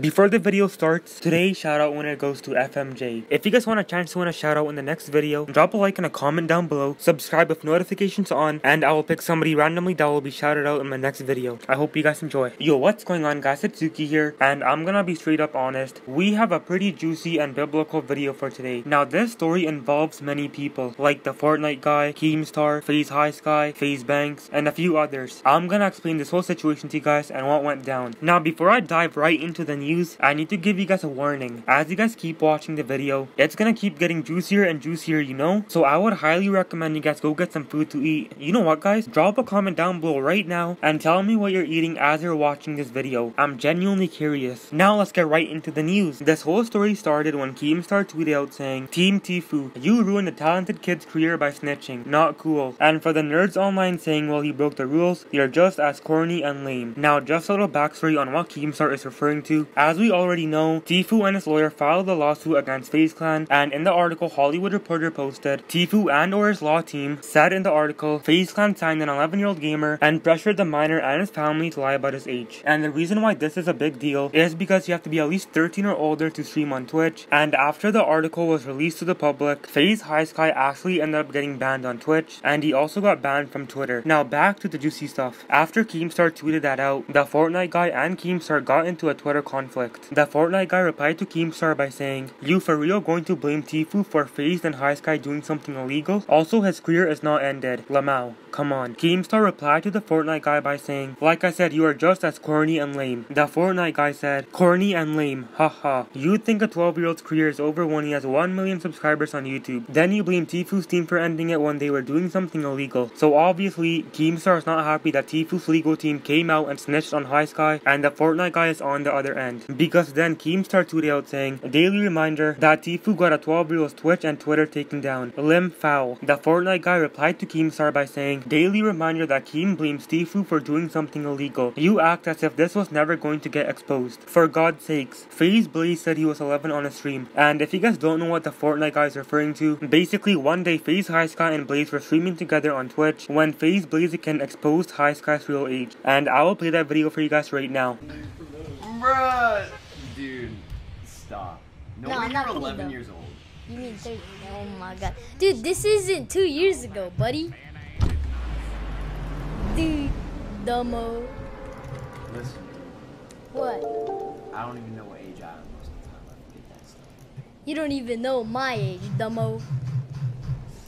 Before the video starts, today's shoutout winner goes to FMJ. If you guys want a chance to win a shoutout in the next video, drop a like and a comment down below, subscribe with notifications on, and I will pick somebody randomly that will be shouted out in my next video. I hope you guys enjoy. Yo, what's going on guys? It's Sukie here, and I'm gonna be straight up honest. We have a pretty juicy and biblical video for today. Now this story involves many people, like the Fortnite guy, Keemstar, FaZe High Sky, FaZe Banks, and a few others. I'm gonna explain this whole situation to you guys and what went down. Now before I dive right into the news, I need to give you guys a warning. As you guys keep watching the video, it's gonna keep getting juicier and juicier, you know? So I would highly recommend you guys go get some food to eat. You know what guys? Drop a comment down below right now and tell me what you're eating as you're watching this video. I'm genuinely curious. Now let's get right into the news. This whole story started when Keemstar tweeted out saying, Team Tfue, you ruined a talented kid's career by snitching. Not cool. And for the nerds online saying, well, he broke the rules, you're just as corny and lame. Now, just a little backstory on what Keemstar is referring to. As we already know, Tfue and his lawyer filed a lawsuit against FaZe Clan, and in the article Hollywood Reporter posted, Tfue and or his law team said in the article, FaZe Clan signed an 11-year-old gamer and pressured the minor and his family to lie about his age. And the reason why this is a big deal is because you have to be at least 13 or older to stream on Twitch, and after the article was released to the public, FaZe High Sky actually ended up getting banned on Twitch, and he also got banned from Twitter. Now back to the juicy stuff. After Keemstar tweeted that out, the Fortnite guy and Keemstar got into a Twitter conflict. The Fortnite guy replied to Keemstar by saying, You for real going to blame Tfue for FaZe and High Sky doing something illegal? Also, his career is not ended. Lamau, come on. Keemstar replied to the Fortnite guy by saying, Like I said, you are just as corny and lame. The Fortnite guy said, Corny and lame, haha. You think a 12 year old's career is over when he has 1 million subscribers on YouTube. Then you blame Tfue's team for ending it when they were doing something illegal. So obviously, Keemstar is not happy that Tfue's legal team came out and snitched on High Sky, and the Fortnite guy is on the other end. Because then Keemstar tweeted out saying, a daily reminder that Tfue got a 12 year old's Twitch and Twitter taken down. Lim foul. The Fortnite guy replied to Keemstar by saying, daily reminder that Keem blames Tfue for doing something illegal. You act as if this was never going to get exposed. For God's sakes. FaZe Blaze said he was 11 on a stream. And if you guys don't know what the Fortnite guy is referring to, basically one day FaZe High Sky and Blaze were streaming together on Twitch when FaZe Blaziken exposed High Sky's real age. And I will play that video for you guys right now. Bruh! Dude, stop. No, no you're 11 though. years old. You mean 30? Oh my god. Dude, this isn't two years ago, buddy. Dude, dumbo. Listen, What? I don't even know what age I am most of the time. I forget that stuff. You don't even know my age, dumbo.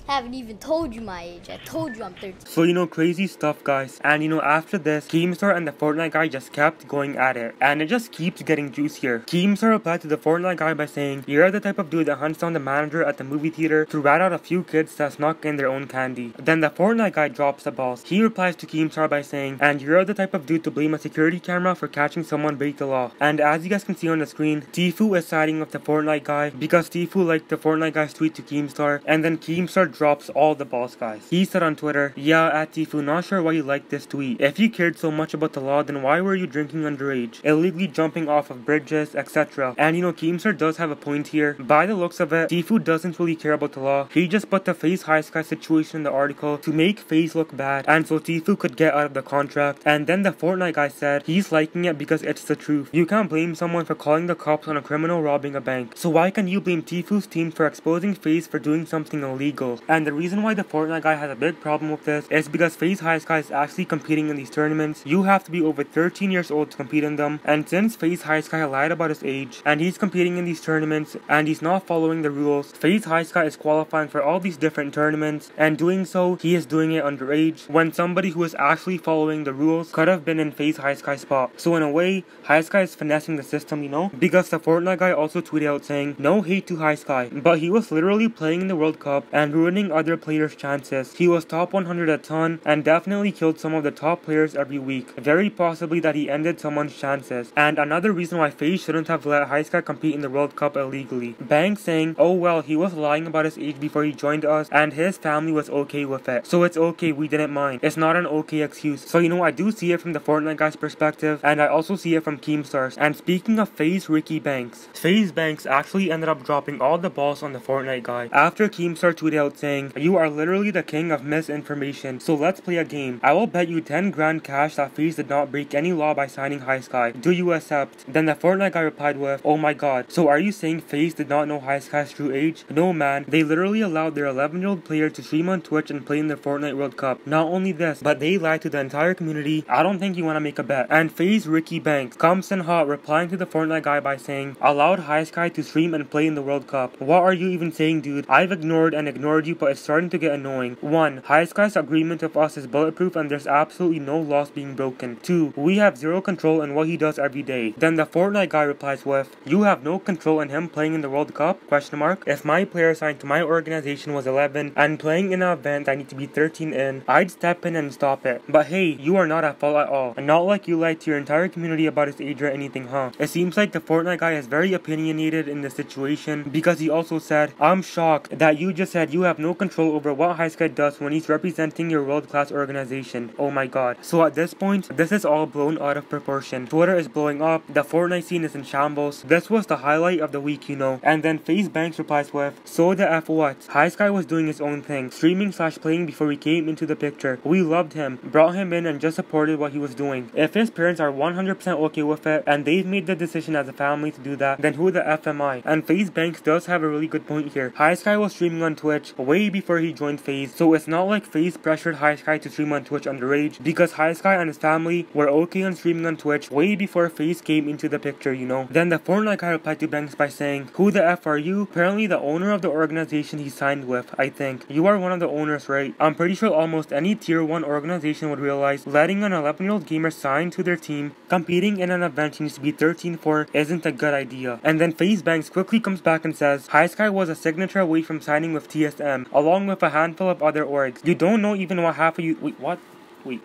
Haven't even told you my age. I told you I'm 13. So you know crazy stuff guys and you know after this Keemstar and the Fortnite guy just kept going at it and it just keeps getting juicier. Keemstar replied to the Fortnite guy by saying you're the type of dude that hunts down the manager at the movie theater to rat out a few kids that snuck in their own candy. Then the Fortnite guy drops the balls. He replies to Keemstar by saying and you're the type of dude to blame a security camera for catching someone break the law. And as you guys can see on the screen Tfue is siding with the Fortnite guy because Tfue liked the Fortnite guy's tweet to Keemstar and then Keemstar drops all the balls guys. He said on Twitter, yeah at Tfue not sure why you like this tweet. If you cared so much about the law then why were you drinking underage? Illegally jumping off of bridges etc. And you know Keemstar does have a point here. By the looks of it, Tfue doesn't really care about the law. He just put the FaZe High Sky situation in the article to make FaZe look bad and so Tfue could get out of the contract. And then the Fortnite guy said he's liking it because it's the truth. You can't blame someone for calling the cops on a criminal robbing a bank. So why can you blame Tfue's team for exposing FaZe for doing something illegal? And the reason why the Fortnite guy has a big problem with this is because FaZe High Sky is actually competing in these tournaments. You have to be over 13 years old to compete in them. And since FaZe High Sky lied about his age and he's competing in these tournaments and he's not following the rules, FaZe High Sky is qualifying for all these different tournaments and doing so, he is doing it underage when somebody who is actually following the rules could have been in FaZe High Sky spot. So in a way, High Sky is finessing the system, you know? Because the Fortnite guy also tweeted out saying, no hate to High Sky, but he was literally playing in the World Cup and ruining other players' chances. He was top 100 a ton and definitely killed some of the top players every week. Very possibly that he ended someone's chances. And another reason why FaZe shouldn't have let Sky compete in the World Cup illegally. Banks saying, oh well, he was lying about his age before he joined us and his family was okay with it. So it's okay, we didn't mind. It's not an okay excuse. So you know, I do see it from the Fortnite guy's perspective and I also see it from Keemstars. And speaking of FaZe Ricky Banks, FaZe Banks actually ended up dropping all the balls on the Fortnite guy after Keemstar tweeted out saying, You are literally the king of misinformation, so let's play a game. I will bet you 10 grand cash that FaZe did not break any law by signing High Sky. Do you accept? Then the Fortnite guy replied with, Oh my god, so are you saying FaZe did not know High Sky's true age? No man, they literally allowed their 11 year old player to stream on Twitch and play in the Fortnite World Cup. Not only this, but they lied to the entire community. I don't think you want to make a bet. And FaZe Ricky Banks comes in hot replying to the Fortnite guy by saying, Allowed High Sky to stream and play in the World Cup. What are you even saying, dude? I've ignored and ignored you, but it's starting to get annoying. 1. High Sky's agreement with us is bulletproof and there's absolutely no laws being broken. 2. We have zero control in what he does every day. Then the Fortnite guy replies with, You have no control in him playing in the World Cup? Question mark. If my player signed to my organization was 11 and playing in an event I need to be 13 in, I'd step in and stop it. But hey, you are not at fault at all. And not like you lied to your entire community about his age or anything, huh? It seems like the Fortnite guy is very opinionated in the situation because he also said, I'm shocked that you just said you have no control over what High Sky does when he's representing your world class organization. Oh my god. So at this point, this is all blown out of proportion. Twitter is blowing up, the Fortnite scene is in shambles. This was the highlight of the week, you know. And then FaZe Banks replies with, So the F what? High Sky was doing his own thing, streaming slash playing before we came into the picture. We loved him, brought him in and just supported what he was doing. If his parents are 100% okay with it, and they've made the decision as a family to do that, then who the F am I? And FaZe Banks does have a really good point here. High Sky was streaming on Twitch way before he joined FaZe, so it's not like FaZe pressured High Sky to stream on Twitch underage, because High Sky and his family were okay on streaming on Twitch way before FaZe came into the picture, you know. Then the Fortnite guy replied to Banks by saying, Who the F are you? Apparently the owner of the organization he signed with, I think. You are one of the owners, right? I'm pretty sure almost any tier 1 organization would realize letting an 11 year old gamer sign to their team, competing in an event he needs to be 13 for, isn't a good idea. And then FaZe Banks quickly comes back and says, High Sky was a signature away from signing with TSM, along with a handful of other orgs. You don't know even what half of you- wait, what?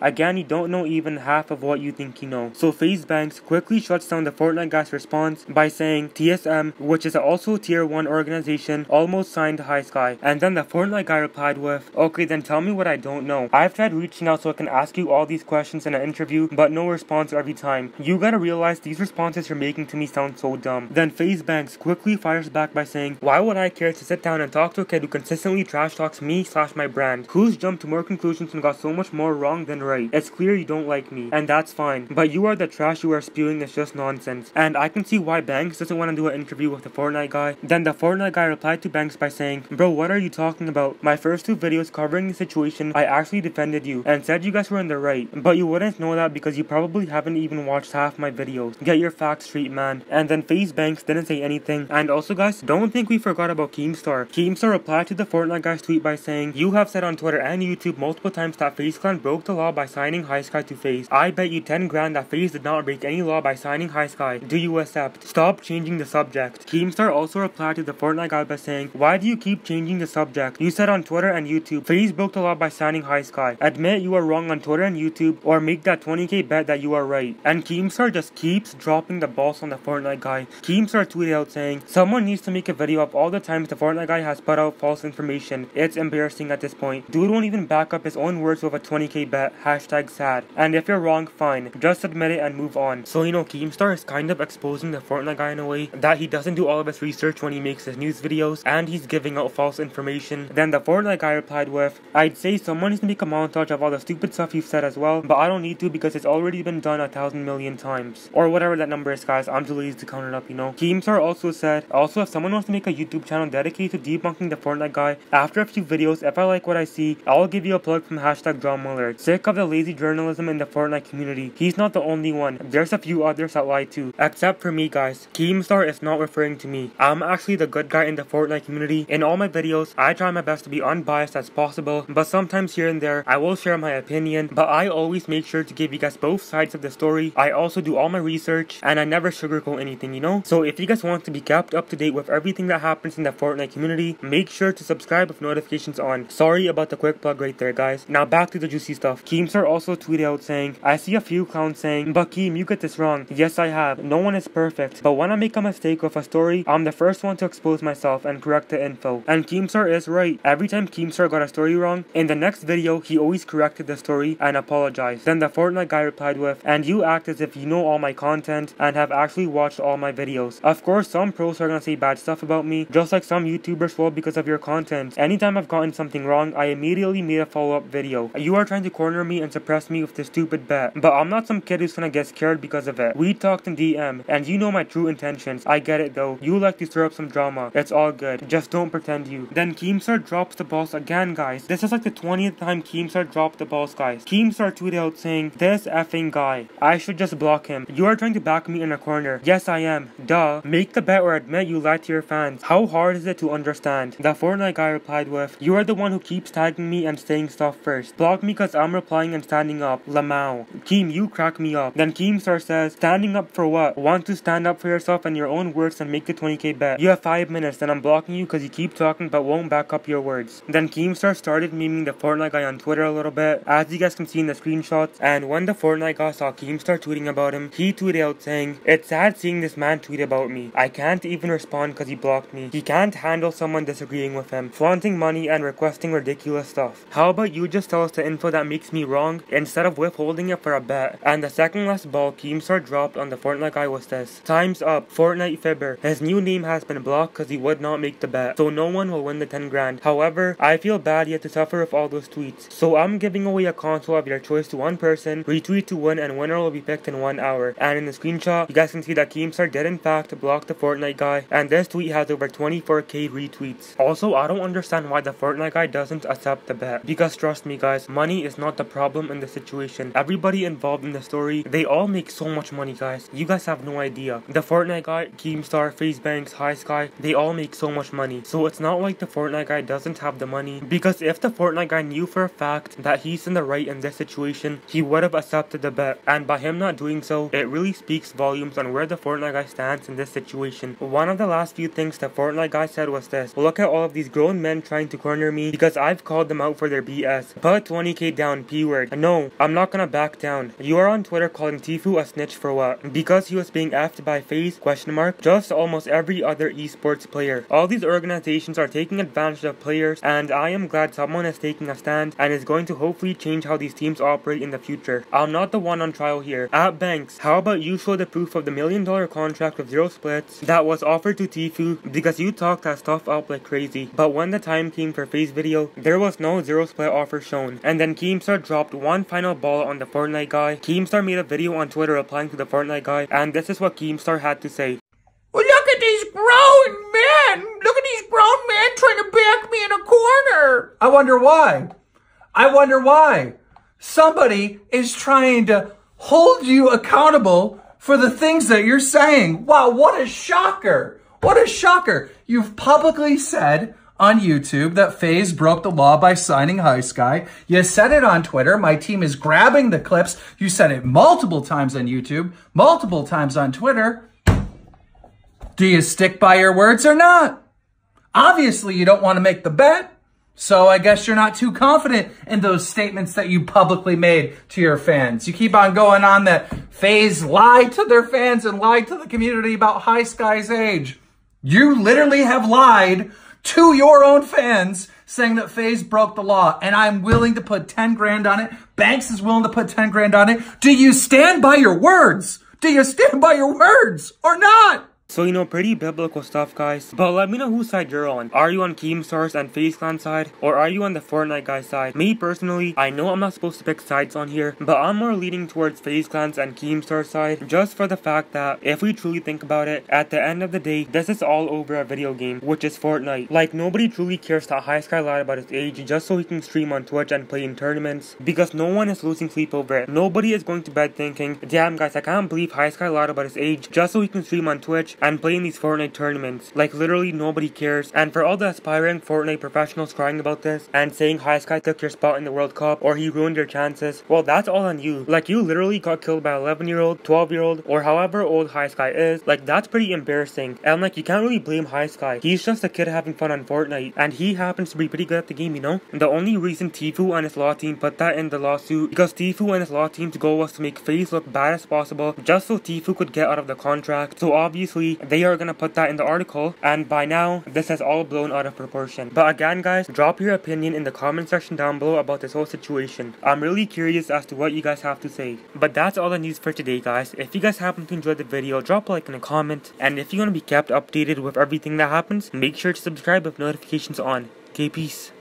Again, you don't know even half of what you think you know. So FaZe Banks quickly shuts down the Fortnite guy's response by saying TSM, which is also tier 1 organization, almost signed High Sky. And then the Fortnite guy replied with, Okay, then tell me what I don't know. I've tried reaching out so I can ask you all these questions in an interview, but no response every time. You gotta realize these responses you're making to me sound so dumb. Then FaZe Banks quickly fires back by saying, Why would I care to sit down and talk to a kid who consistently trash talks me slash my brand? Who's jumped to more conclusions and got so much more wrong than right? It's clear you don't like me, and that's fine. But you are the trash you are spewing is just nonsense. And I can see why Banks doesn't want to do an interview with the Fortnite guy. Then the Fortnite guy replied to Banks by saying, Bro, what are you talking about? My first two videos covering the situation, I actually defended you and said you guys were in the right. But you wouldn't know that because you probably haven't even watched half my videos. Get your facts straight, man. And then FaZe Banks didn't say anything. And also, guys, don't think we forgot about Keemstar. Keemstar replied to the Fortnite guy's tweet by saying, You have said on Twitter and YouTube multiple times that FaZe Clan broke the law by signing High Sky to FaZe. I bet you 10 grand that FaZe did not break any law by signing High Sky. Do you accept? Stop changing the subject. Keemstar also replied to the Fortnite guy by saying, Why do you keep changing the subject? You said on Twitter and YouTube, FaZe broke the law by signing High Sky. Admit you are wrong on Twitter and YouTube, or make that 20k bet that you are right. And Keemstar just keeps dropping the balls on the Fortnite guy. Keemstar tweeted out saying, Someone needs to make a video of all the times the Fortnite guy has put out false information. It's embarrassing at this point. Dude won't even back up his own words with a 20k bet. Hashtag sad. And if you're wrong, fine. Just admit it and move on. So you know, Keemstar is kind of exposing the Fortnite guy in a way that he doesn't do all of his research when he makes his news videos, and he's giving out false information. Then the Fortnite guy replied with, I'd say someone needs to make a montage of all the stupid stuff you've said as well, but I don't need to because it's already been done a thousand million times. Or whatever that number is, guys. I'm too lazy to count it up, you know. Keemstar also said, also if someone wants to make a YouTube channel dedicated to debunking the Fortnite guy, after a few videos, if I like what I see, I'll give you a plug from hashtag drama alert. Of the lazy journalism in the Fortnite community. He's not the only one. There's a few others that lie too. Except for me, guys. Keemstar is not referring to me. I'm actually the good guy in the Fortnite community. In all my videos, I try my best to be unbiased as possible, but sometimes here and there, I will share my opinion, but I always make sure to give you guys both sides of the story. I also do all my research, and I never sugarcoat anything, you know? So if you guys want to be kept up to date with everything that happens in the Fortnite community, make sure to subscribe with notifications on. Sorry about the quick plug right there, guys. Now back to the juicy stuff. Keemstar also tweeted out saying, I see a few clowns saying, but Keem, you get this wrong. Yes, I have. No one is perfect. But when I make a mistake with a story, I'm the first one to expose myself and correct the info. And Keemstar is right. Every time Keemstar got a story wrong, in the next video, he always corrected the story and apologized. Then the Fortnite guy replied with, and you act as if you know all my content and have actually watched all my videos. Of course, some pros are gonna say bad stuff about me, just like some YouTubers will because of your content. Anytime I've gotten something wrong, I immediately made a follow-up video. You are trying to corner me and suppress me with this stupid bet, but I'm not some kid who's gonna get scared because of it. We talked in DM, and you know my true intentions. I get it though. You like to stir up some drama. It's all good. Just don't pretend you. Then Keemstar drops the balls again, guys. This is like the 20th time Keemstar dropped the balls, guys. Keemstar tweeted out saying, This effing guy. I should just block him. You are trying to back me in a corner. Yes, I am. Duh. Make the bet or admit you lied to your fans. How hard is it to understand? The Fortnite guy replied with, You are the one who keeps tagging me and saying stuff first. Block me cause I'm replying and standing up. Lamau. Keem, you crack me up. Then Keemstar says, Standing up for what? Want to stand up for yourself and your own words and make the 20k bet. You have 5 minutes, and I'm blocking you cause you keep talking but won't back up your words. Then Keemstar started memeing the Fortnite guy on Twitter a little bit, as you guys can see in the screenshots. And when the Fortnite guy saw Keemstar tweeting about him, he tweeted out saying, It's sad seeing this man tweet about me. I can't even respond cause he blocked me. He can't handle someone disagreeing with him, flaunting money and requesting ridiculous stuff. How about you just tell us the info that makes me wrong instead of withholding it for a bet? And the second last ball Keemstar dropped on the Fortnite guy was this. Time's up. Fortnite Fibber. His new name has been blocked cause he would not make the bet, so no one will win the 10 grand. However, I feel bad had to suffer with all those tweets. So I'm giving away a console of your choice to one person, retweet to win, and winner will be picked in one hour. And in the screenshot, you guys can see that Keemstar did in fact block the Fortnite guy, and this tweet has over 24k retweets. Also, I don't understand why the Fortnite guy doesn't accept the bet. Because trust me guys, money is not the problem in the situation. Everybody involved in the story, they all make so much money guys. You guys have no idea. The Fortnite guy, Keemstar, FaZe High Sky, they all make so much money. So it's not like the Fortnite guy doesn't have the money. Because if the Fortnite guy knew for a fact that he's in the right in this situation, he would have accepted the bet. And by him not doing so, it really speaks volumes on where the Fortnite guy stands in this situation. One of the last few things the Fortnite guy said was this. Look at all of these grown men trying to corner me because I've called them out for their BS. Put 20k down, P word. No, I'm not gonna back down. You are on Twitter calling Tfue a snitch for what? Because he was being effed by FaZe question mark just almost every other esports player. All these organizations are taking advantage of players and I am glad someone is taking a stand and is going to hopefully change how these teams operate in the future. I'm not the one on trial here. At Banks, how about you show the proof of the million dollar contract with zero splits that was offered to Tfue because you talked that stuff up like crazy. But when the time came for FaZe video, there was no zero split offer shown. And then Keemstar dropped one final ball on the Fortnite guy. Keemstar made a video on Twitter replying to the Fortnite guy and this is what Keemstar had to say. Well, look at these grown men! Look at these grown men trying to back me in a corner! I wonder why. I wonder why. Somebody is trying to hold you accountable for the things that you're saying. Wow, what a shocker. What a shocker. You've publicly said on YouTube that FaZe broke the law by signing High Sky. You said it on Twitter. My team is grabbing the clips. You said it multiple times on YouTube, multiple times on Twitter. Do you stick by your words or not? Obviously, you don't want to make the bet. So I guess you're not too confident in those statements that you publicly made to your fans. You keep on going on that FaZe lied to their fans and lied to the community about High Sky's age. You literally have lied to your own fans saying that FaZe broke the law and I'm willing to put 10 grand on it. Banks is willing to put 10 grand on it. Do you stand by your words? Do you stand by your words or not? So, you know, pretty biblical stuff, guys. But let me know whose side you're on. Are you on Keemstar's and FaZe Clan side? Or are you on the Fortnite guy side? Me, personally, I know I'm not supposed to pick sides on here, but I'm more leaning towards FaZe Clan's and Keemstar's side, just for the fact that, if we truly think about it, at the end of the day, this is all over a video game, which is Fortnite. Like, nobody truly cares that High Sky lied about his age just so he can stream on Twitch and play in tournaments, because no one is losing sleep over it. Nobody is going to bed thinking, damn guys, I can't believe High Sky lied about his age just so he can stream on Twitch and playing these Fortnite tournaments. Like literally nobody cares. And for all the aspiring Fortnite professionals crying about this and saying High Sky took your spot in the World Cup or he ruined your chances, well that's all on you. Like you literally got killed by 11 year old, 12 year old, or however old High Sky is. Like that's pretty embarrassing. And like you can't really blame High Sky. He's just a kid having fun on Fortnite and he happens to be pretty good at the game, you know? And The only reason Tfue and his law team put that in the lawsuit because Tfue and his law team's goal was to make FaZe look bad as possible just so Tfue could get out of the contract. So obviously they are gonna put that in the article and by now this has all blown out of proportion. But again guys, drop your opinion in the comment section down below about this whole situation. I'm really curious as to what you guys have to say. But that's all the news for today guys. If you guys happen to enjoy the video, drop a like and a comment. And if you want to be kept updated with everything that happens, make sure to subscribe with notifications on. Okay, peace.